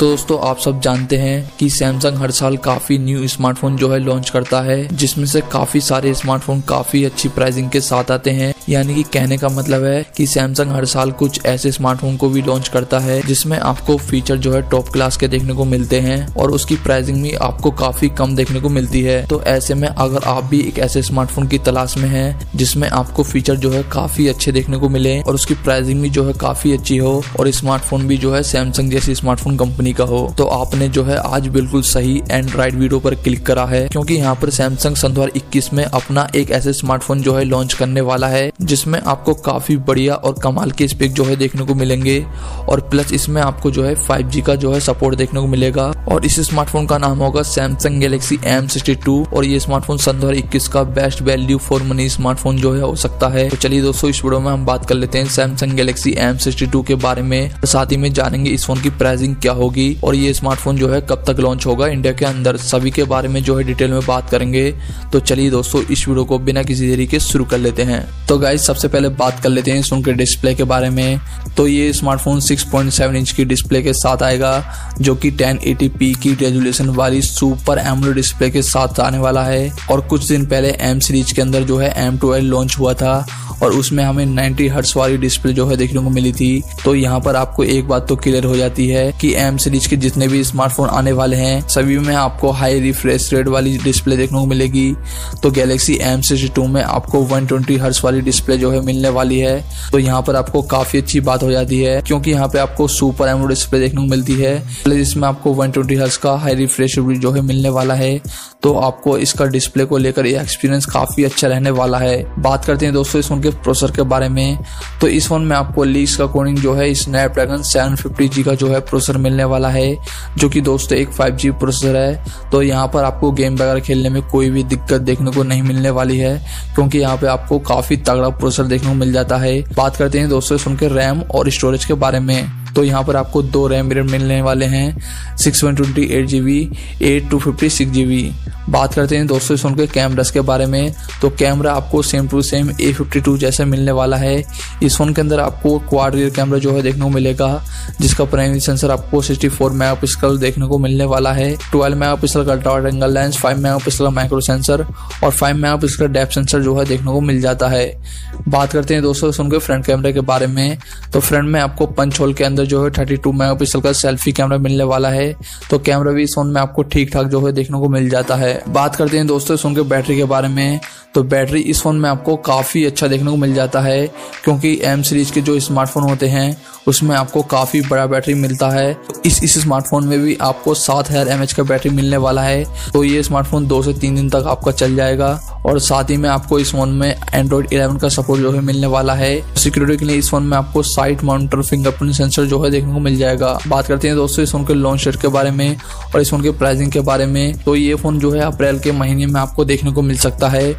तो दोस्तों, आप सब जानते हैं कि सैमसंग हर साल काफ़ी न्यू स्मार्टफ़ोन जो है लॉन्च करता है, जिसमें से काफ़ी सारे स्मार्टफ़ोन काफ़ी अच्छी प्राइसिंग के साथ आते हैं। यानी कि कहने का मतलब है कि सैमसंग हर साल कुछ ऐसे स्मार्टफ़ोन को भी लॉन्च करता है, जिसमें आपको फीचर जो है टॉप क्लास के देखने को मिलते हैं और उसकी प्राइसिंग भी आपको काफ़ी कम देखने को मिलती है। तो ऐसे में अगर आप भी एक ऐसे स्मार्टफ़ोन की तलाश में है, जिसमें आपको फीचर जो है काफ़ी अच्छे देखने को मिले और उसकी प्राइसिंग भी जो है काफ़ी अच्छी हो और स्मार्टफ़ोन भी जो है सैमसंग जैसी स्मार्टफ़ोन कंपनी का हो तो आपने जो है आज बिल्कुल सही एंड्रॉइड वीडियो पर क्लिक करा है, क्योंकि यहाँ पर सैमसंग सन दो में अपना एक ऐसे स्मार्टफ़ोन जो है लॉन्च करने वाला है। जिसमें आपको काफ़ी बढ़िया और कमाल के स्पेक जो है देखने को मिलेंगे और प्लस इसमें आपको जो है फाइव का जो है सपोर्ट देखने को मिलेगा और इस स्मार्टफ़ोन का नाम होगा सैमसंग गैलेक्सी एम और ये स्मार्टफ़ोन सन दो हज़ार इक्कीस का best value for money smartphone जो है हो सकता है। तो चलिए दोस्तों, इस वीडियो में हम बात कर लेते हैं सैमसंग गैलेक्सी एम के बारे में। साथ ही में जानेंगे इस फ़ोन की प्राइसिंग क्या होगी और ये स्मार्टफ़ोन जो है कब तक लॉन्च होगा इंडिया के अंदर। सभी के बारे में जो है डिटेल में बात करेंगे। तो चलिए दोस्तों, इस वीडियो को बिना किसी देरी के शुरू कर लेते हैं। तो गाइज़ सबसे पहले बात कर लेते हैं इसके डिस्प्ले के बारे में। तो ये स्मार्टफ़ोन 6.7 इंच की डिस्प्ले के साथ आएगा, जो कि 1080p की रेजोल्यूशन वाली सुपर एमोलेड डिस्प्ले के साथ आने वाला है। और कुछ दिन पहले एम सीरीज़ के अंदर जो है एम लॉन्च हुआ था। और उसमें हमें 90 हर्ट्स वाली डिस्प्ले जो है देखने को मिली थी। तो यहाँ पर आपको एक बात तो क्लियर हो जाती है कि एम सीरीज़ के जितने भी स्मार्टफ़ोन आने वाले हैं, सभी में आपको हाई रिफ्रेश रेट वाली डिस्प्ले देखने को मिलेगी। तो गैलेक्सी एम सीरीज़ टू में आपको 120 हर्ट्स वाली डिस्प्ले जो है मिलने वाली है। तो यहाँ पर आपको काफ़ी अच्छी बात हो जाती है, क्योंकि यहाँ पे आपको सुपर एमो डिस्प्ले देखने को मिलती है। जिसमें आपको वन ट्वेंटी हर्ट्स का हाई रिफ्रेश जो है मिलने वाला है। तो आपको इसका डिस्प्ले को लेकर एक्सपीरियंस काफ़ी अच्छा रहने वाला है। बात करते हैं दोस्तों इस फ़ोन के प्रोसेसर के बारे में। तो इस फ़ोन में आपको लीक्स का कोडिंग जो है स्नैपड्रैगन 750G का जो है प्रोसेसर मिलने वाला है, जो कि दोस्तों एक 5G प्रोसेसर है। तो यहाँ पर आपको गेम वगैरह खेलने में कोई भी दिक्कत देखने को नहीं मिलने वाली है, क्योंकि यहाँ पे आपको काफ़ी तगड़ा प्रोसेसर देखने को मिल जाता है। बात करते हैं दोस्तों इस फ़ोन के रैम और स्टोरेज के बारे में। तो यहाँ पर आपको दो रैम मिलने वाले हैं six one twenty eight G B eight two fifty six G B बात करते हैं दोस्तों इस फ़ोन के कैमरास के बारे में। तो कैमरा आपको same to same A fifty two जैसे मिलने वाला है। इस फ़ोन के अंदर आपको क्वाड रियर कैमरा जो है देखने को मिलेगा, जिसका प्राइमरी सेंसर आपको सिक्सटी फोर मेगा पिक्सल देखने को मिलने वाला है। ट्वेल्व मेगा पिक्सल का ultra angle lens five megapixel का माइक्रो सेंसर और फाइव मेगा पिक्सल का डेप सेंसर जो है देखने को मिल जाता है। बात करते हैं दोस्तों इस फ़ोन के फ्रंट कैमरे के बारे में। तो फ्रंट में आपको पंच होल के अंदर जो है थर्टी टू मेगा पिक्सल का सेल्फी कैमरा मिलने वाला है। तो कैमरा भी इस फ़ोन में आपको ठीक ठाक जो है देखने को मिल जाता है। बात करते हैं दोस्तों इस फ़ोन के बैटरी के बारे में। तो बैटरी इस फ़ोन में आपको काफ़ी अच्छा देखने को मिल जाता है, क्योंकि एम सीरीज़ के जो स्मार्टफ़ोन होते हैं, उसमें आपको काफ़ी बड़ा बैटरी मिलता है। इस इस स्मार्टफ़ोन में भी आपको सात हज़ार एम का बैटरी मिलने वाला है। तो ये स्मार्टफ़ोन दो से तीन दिन तक आपका चल जाएगा, और साथ ही में आपको इस फ़ोन में एंड्रॉइड 11 का सपोर्ट जो है मिलने वाला है। सिक्योरिटी के लिए इस फ़ोन में आपको साइट माउंटर फिंगरप्रिंट सेंसर जो है देखने को मिल जाएगा। बात करते हैं दोस्तों इस फ़ोन के लॉन्च डेट के बारे में, और इस फ़ोन के प्राइसिंग के बारे में। तो ये फ़ोन जो है अप्रैल के महीने में आपको देखने को मिल सकता है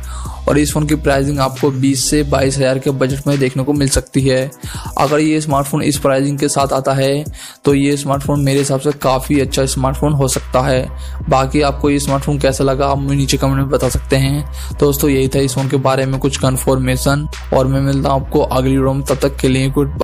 और इस फ़ोन की प्राइसिंग आपको 20 से बाईस हज़ार के बजट में देखने को मिल सकती है। अगर ये स्मार्टफ़ोन इस प्राइसिंग के साथ आता है तो ये स्मार्टफ़ोन मेरे हिसाब से काफ़ी अच्छा स्मार्टफ़ोन हो सकता है। बाकी आपको ये स्मार्टफ़ोन कैसा लगा, आप मुझे नीचे कमेंट में बता सकते हैं। दोस्तों, यही था इस फ़ोन के बारे में कुछ कन्फर्मेशन और मैं मिलता हूँ आपको अगली रोम तब तक के लिए गुड